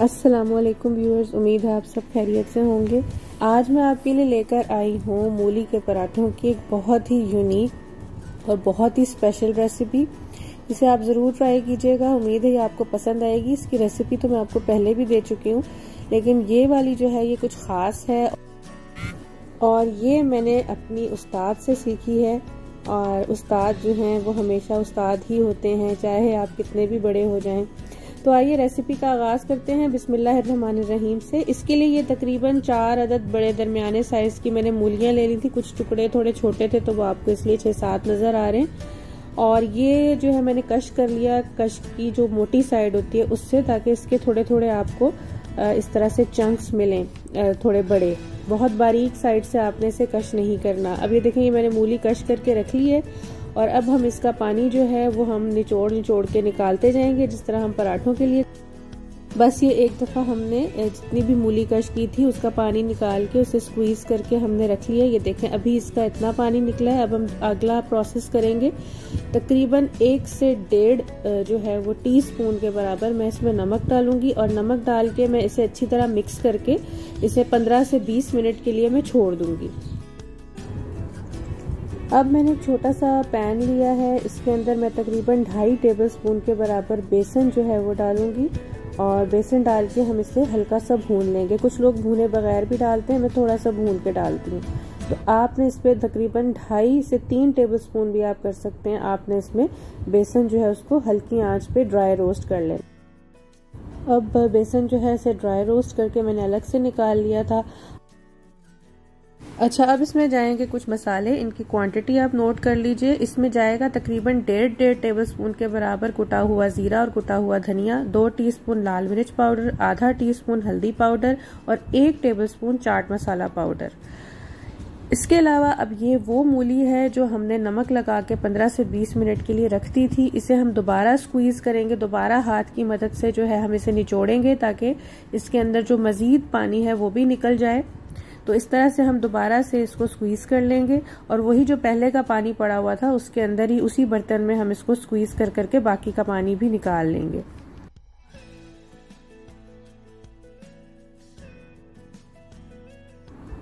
अस्सलाम वालेकुम व्यूअर्स उम्मीद है आप सब खैरियत से होंगे। आज मैं आपके लिए लेकर आई हूँ मूली के पराठों की एक बहुत ही यूनिक और बहुत ही स्पेशल रेसिपी इसे आप ज़रूर ट्राई कीजिएगा। उम्मीद है ये आपको पसंद आएगी। इसकी रेसिपी तो मैं आपको पहले भी दे चुकी हूँ, लेकिन ये वाली जो है, ये कुछ ख़ास है। और ये मैंने अपनी उस्ताद से सीखी है। और उस्ताद जो हैं, वो हमेशा उस्ताद ही होते हैं, चाहे आप कितने भी बड़े हो जाएँ। तो आइए रेसिपी का आगाज़ करते हैं। बिस्मिल्लाहिर्रहमानिर्रहीम से। इसके लिए ये तकरीबन चार अदद बड़े दरमियाने साइज़ की मैंने मूलियाँ ले ली थी। कुछ टुकड़े थोड़े छोटे थे तो वो आपको इसलिए छह सात नज़र आ रहे हैं। और ये जो है मैंने कश कर लिया। कश की जो मोटी साइड होती है, उससे ताकि इसके थोड़े थोड़े आपको इस तरह से चंक्स मिलें थोड़े बड़े। बहुत बारीक साइड से आपने इसे कश नहीं करना। अब ये देखें, ये मैंने मूली कश करके रख ली है। और अब हम इसका पानी जो है, वो हम निचोड़ निचोड़ के निकालते जाएँगे, जिस तरह हम पराठों के लिए। बस ये एक दफ़ा हमने जितनी भी मूली कश की थी, उसका पानी निकाल के उसे स्क्वीज करके हमने रख लिया। ये देखें, अभी इसका इतना पानी निकला है, अब हम अगला प्रोसेस करेंगे। तकरीबन एक से डेढ़ जो है, वो टी स्पून के बराबर मैं इसमें नमक डालूँगी और नमक डाल के मैं इसे अच्छी तरह मिक्स करके इसे 15 से 20 मिनट के लिए मैं छोड़ दूँगी। अब मैंने एक छोटा सा पैन लिया है, इसके अंदर मैं तकरीबन ढाई टेबल स्पून के बराबर बेसन जो है वो डालूँगी और बेसन डाल के हम इसे हल्का सा भून लेंगे। कुछ लोग भूने बगैर भी डालते हैं, मैं थोड़ा सा भून के डालती हूँ। तो आपने इस पर तकरीबन ढाई से तीन टेबल स्पून भी आप कर सकते हैं। आपने इसमें बेसन जो है उसको हल्की आँच पे ड्राई रोस्ट कर लें। अब बेसन जो है इसे ड्राई रोस्ट करके मैंने अलग से निकाल लिया था। अच्छा अब इसमें जाएँगे कुछ मसाले, इनकी क्वांटिटी आप नोट कर लीजिए। इसमें जाएगा तकरीबन डेढ़ डेढ़ टेबल स्पून के बराबर कुटा हुआ जीरा और कुटा हुआ धनिया, दो टीस्पून लाल मिर्च पाउडर आधा टीस्पून हल्दी पाउडर और एक tablespoon chaat masala powder इसके अलावा अब ये वो मूली है जो हमने नमक लगा के 15 से 20 मिनट के लिए रख दी थी। इसे हम दोबारा स्क्वीज करेंगे, दोबारा हाथ की मदद से जो है हम इसे निचोड़ेंगे ताकि इसके अंदर जो मजीद पानी है वो भी निकल जाए। तो इस तरह से हम दोबारा से इसको स्क्वीज कर लेंगे और वही जो पहले का पानी पड़ा हुआ था, उसके अंदर ही उसी बर्तन में हम इसको स्क्वीज कर करके बाकी का पानी भी निकाल लेंगे।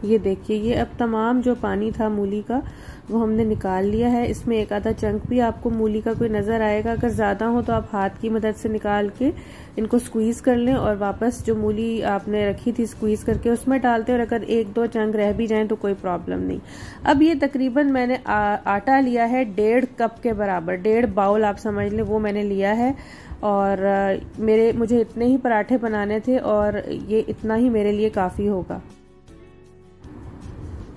ये देखिए, ये अब तमाम जो पानी था मूली का वो हमने निकाल लिया है। इसमें एक आधा चंक भी आपको मूली का कोई नज़र आएगा। अगर ज़्यादा हो तो आप हाथ की मदद से निकाल के इनको स्क्वीज़ कर लें और वापस जो मूली आपने रखी थी स्क्वीज़ करके उसमें डालते और अगर एक दो चंक रह भी जाएँ तो कोई प्रॉब्लम नहीं। अब ये तकरीबन मैंने आ, आटा लिया है डेढ़ कप के बराबर डेढ़ बाउल आप समझ लें वो मैंने लिया है। और मेरे मुझे इतने ही पराठे बनाने थे और ये इतना ही मेरे लिए काफ़ी होगा।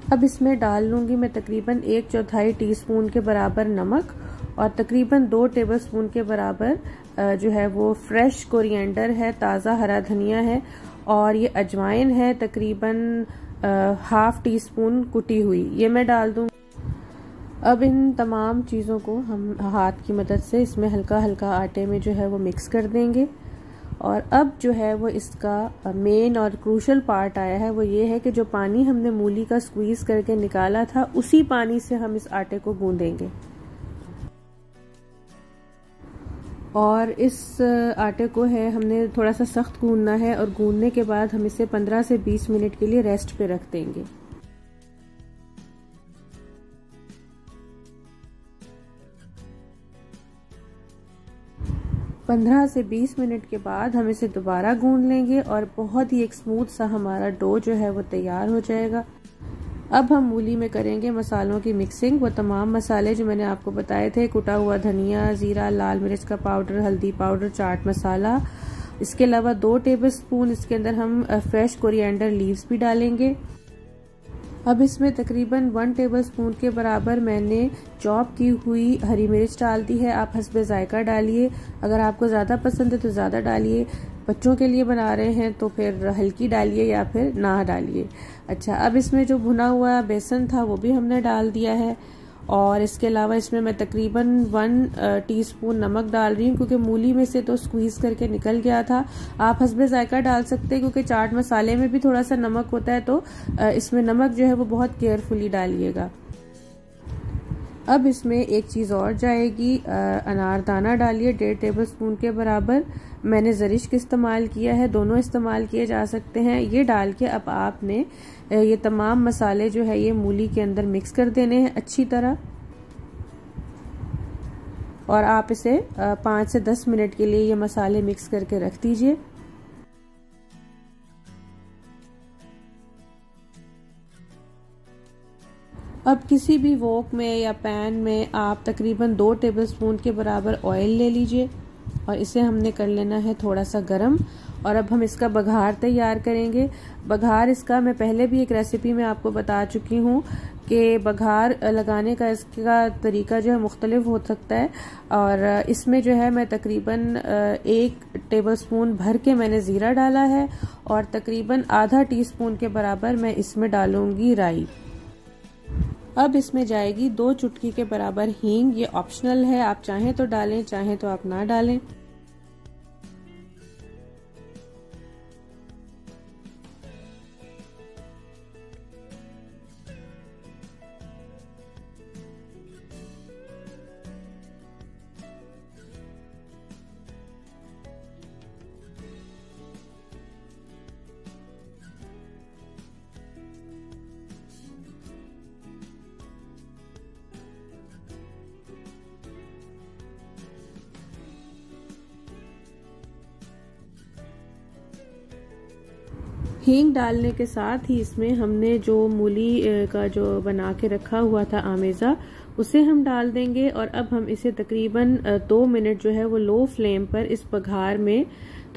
अब इसमें डाल लूँगी मैं तकरीबन एक चौथाई टीस्पून के बराबर नमक और तकरीबन दो टेबलस्पून के बराबर जो है वो फ्रेश कोरिएंडर है, ताज़ा हरा धनिया है और ये अजवाइन है, तकरीबन हाफ़ टी स्पून कुटी हुई। ये मैं डाल दूँ। अब इन तमाम चीज़ों को हम हाथ की मदद से इसमें हल्का हल्का आटे में जो है वो मिक्स कर देंगे। और अब जो है वो इसका मेन और क्रूशल पार्ट आया है, वो ये है कि जो पानी हमने मूली का स्क्वीज करके निकाला था, उसी पानी से हम इस आटे को गूंदेंगे। और इस आटे को है, हमने थोड़ा सा सख्त गूंदना है और गूंदने के बाद हम इसे 15 से 20 मिनट के लिए रेस्ट पे रख देंगे। पंद्रह से बीस मिनट के बाद हम इसे दोबारा गूंद लेंगे और बहुत ही एक स्मूथ सा हमारा डो जो है वो तैयार हो जाएगा। अब हम मूली में करेंगे मसालों की मिक्सिंग वो तमाम मसाले जो मैंने आपको बताए थे, कुटा हुआ धनिया, ज़ीरा, लाल मिर्च का पाउडर हल्दी पाउडर चाट मसाला। इसके अलावा दो टेबल स्पून इसके अंदर हम फ्रेश कोरिएंडर लीव्स भी डालेंगे। अब इसमें तकरीबन वन टेबल स्पून के बराबर मैंने चॉप की हुई हरी मिर्च डाल दी है। आप हंसबे जायका डालिए। अगर आपको ज़्यादा पसंद है तो ज़्यादा डालिए। बच्चों के लिए बना रहे हैं तो फिर हल्की डालिए या फिर ना डालिए। अच्छा अब इसमें जो भुना हुआ बेसन था वो भी हमने डाल दिया है। और इसके अलावा इसमें मैं तकरीबन वन टीस्पून नमक डाल रही हूँ, क्योंकि मूली में से तो स्क्वीज़ करके निकल गया था। आप हसबे जायका डाल सकते हैं, क्योंकि चाट मसाले में भी थोड़ा सा नमक होता है तो इसमें नमक जो है वो बहुत केयरफुली डालिएगा। अब इसमें एक चीज़ और जाएगी अनारदाना डालिए, डेढ़ टेबल स्पून के बराबर। मैंने जरिश इस्तेमाल किया है, दोनों इस्तेमाल किए जा सकते हैं। ये डाल के अब आपने ये तमाम मसाले जो है ये मूली के अंदर मिक्स कर देने हैं अच्छी तरह। और आप इसे पाँच से दस मिनट के लिए ये मसाले मिक्स करके रख दीजिए। अब किसी भी वोक में या पैन में आप तकरीबन दो टेबलस्पून के बराबर ऑयल ले लीजिए। और इसे हमने कर लेना है थोड़ा सा गरम। और अब हम इसका बघार तैयार करेंगे। बघार इसका मैं पहले भी एक रेसिपी में आपको बता चुकी हूँ कि बघार लगाने का इसका तरीका जो है मुख्तलिफ़ हो सकता है। और इसमें जो है मैं तकरीबन एक टेबलस्पून भर के मैंने ज़ीरा डाला है और तकरीबन आधा टीस्पून के बराबर मैं इसमें डालूँगी राई। अब इसमें जाएगी दो चुटकी के बराबर हींग, ये ऑप्शनल है, आप चाहें तो डालें, चाहें तो आप ना डालें। हींग डालने के साथ ही इसमें हमने जो मूली का जो बना के रखा हुआ था आमेज़ा, उसे हम डाल देंगे और अब हम इसे तकरीबन दो मिनट जो है वो लो फ्लेम पर इस पघार में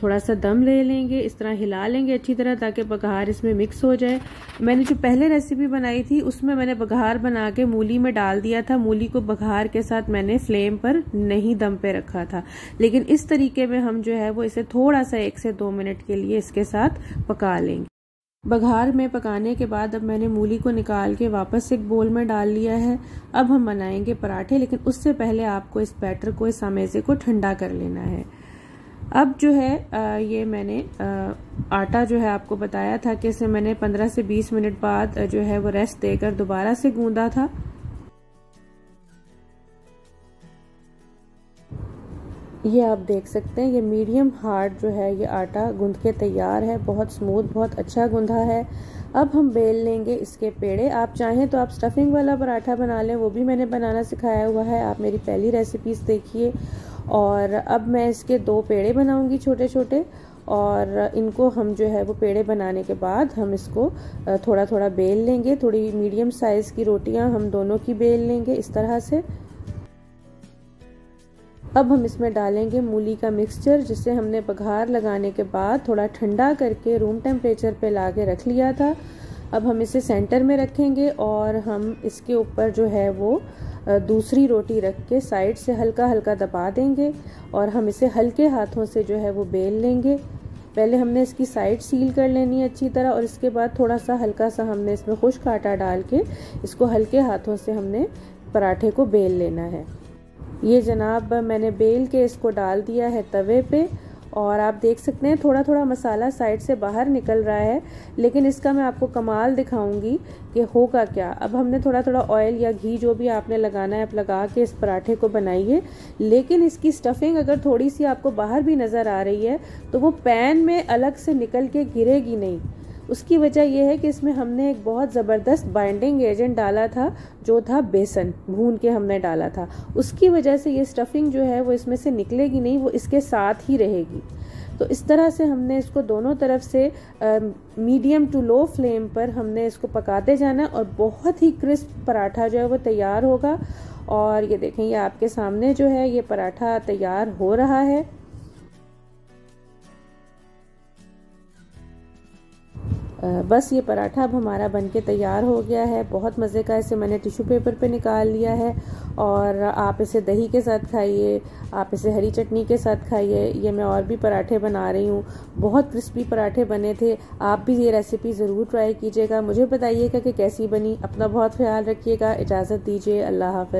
थोड़ा सा दम ले लेंगे, इस तरह हिला लेंगे अच्छी तरह ताकि बघार इसमें मिक्स हो जाए। मैंने जो पहले रेसिपी बनाई थी, उसमें मैंने बघार बना के मूली में डाल दिया था। मूली को बघार के साथ मैंने फ्लेम पर नहीं दम पे रखा था। लेकिन इस तरीके में हम जो है, वो इसे थोड़ा सा एक से दो मिनट के लिए इसके साथ पका लेंगे। बघार में पकाने के बाद अब मैंने मूली को निकाल के वापस एक बोल में डाल लिया है। अब हम बनाएँगे पराठे, लेकिन उससे पहले आपको इस बैटर को, इस अमेजे को ठंडा कर लेना है। अब जो है ये मैंने आटा जो है आपको बताया था कि इसे मैंने 15 से 20 मिनट बाद जो है वो रेस्ट देकर दोबारा से गूंदा था। ये आप देख सकते हैं, ये मीडियम हार्ड जो है, ये आटा गूंद के तैयार है। बहुत स्मूथ बहुत अच्छा गूंधा है। अब हम बेल लेंगे इसके पेड़े। आप चाहें तो आप स्टफिंग वाला पराठा बना लें, वो भी मैंने बनाना सिखाया हुआ है। आप मेरी पहली रेसिपीज़ देखिए। और अब मैं इसके दो पेड़े बनाऊँगी छोटे छोटे और इनको हम जो है वो पेड़े बनाने के बाद हम इसको थोड़ा थोड़ा बेल लेंगे। थोड़ी मीडियम साइज़ की रोटियाँ हम दोनों की बेल लेंगे इस तरह से। अब हम इसमें डालेंगे मूली का मिक्सचर जिसे हमने बघार लगाने के बाद थोड़ा ठंडा करके रूम टेम्परेचर पे ला के रख लिया था। अब हम इसे सेंटर में रखेंगे और हम इसके ऊपर जो है वो दूसरी रोटी रख के साइड से हल्का हल्का दबा देंगे और हम इसे हल्के हाथों से जो है वो बेल लेंगे। पहले हमने इसकी साइड सील कर लेनी है अच्छी तरह और इसके बाद थोड़ा सा हल्का सा हमने इसमें खुश्क आटा डाल के इसको हल्के हाथों से हमने पराठे को बेल लेना है। ये जनाब मैंने बेल के इसको डाल दिया है तवे पे और आप देख सकते हैं थोड़ा थोड़ा मसाला साइड से बाहर निकल रहा है, लेकिन इसका मैं आपको कमाल दिखाऊँगी कि होगा क्या। अब हमने थोड़ा थोड़ा ऑयल या घी जो भी आपने लगाना है, आप लगा के इस पराठे को बनाइए, लेकिन इसकी स्टफिंग अगर थोड़ी सी आपको बाहर भी नज़र आ रही है तो वो पैन में अलग से निकल के गिरेगी नहीं। उसकी वजह यह है कि इसमें हमने एक बहुत ज़बरदस्त बाइंडिंग एजेंट डाला था, जो था बेसन, भून के हमने डाला था। उसकी वजह से ये स्टफिंग जो है, वो इसमें से निकलेगी नहीं, वो इसके साथ ही रहेगी। तो इस तरह से हमने इसको दोनों तरफ़ से मीडियम टू लो फ्लेम पर हमने इसको पकाते जाना और बहुत ही क्रिस्प पराठा जो है वो तैयार होगा। और ये देखें, ये आपके सामने जो है, ये पराठा तैयार हो रहा है। बस ये पराठा अब हमारा बन के तैयार हो गया है। बहुत मज़े का इसे मैंने टिश्यू पेपर पे निकाल लिया है और आप इसे दही के साथ खाइए, आप इसे हरी चटनी के साथ खाइए। ये मैं और भी पराठे बना रही हूँ। बहुत क्रिस्पी पराठे बने थे। आप भी ये रेसिपी ज़रूर ट्राई कीजिएगा। मुझे बताइएगा कि कैसी बनी। अपना बहुत ख्याल रखिएगा। इजाज़त दीजिए। अल्लाह हाफ़